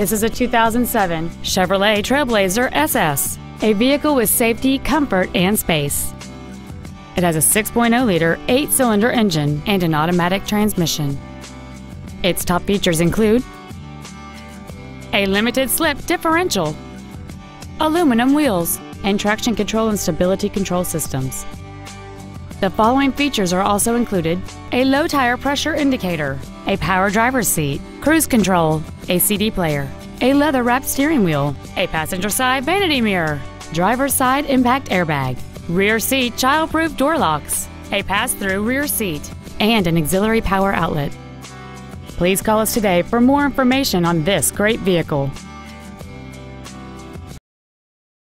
This is a 2007 Chevrolet Trailblazer SS, a vehicle with safety, comfort, and space. It has a 6.0-liter eight-cylinder engine and an automatic transmission. Its top features include a limited slip differential, aluminum wheels, and traction control and stability control systems. The following features are also included a low tire pressure indicator, a power driver's seat, cruise control, a CD player, a leather wrapped steering wheel, a passenger side vanity mirror, driver's side impact airbag, rear seat child proof door locks, a pass through rear seat, and an auxiliary power outlet. Please call us today for more information on this great vehicle.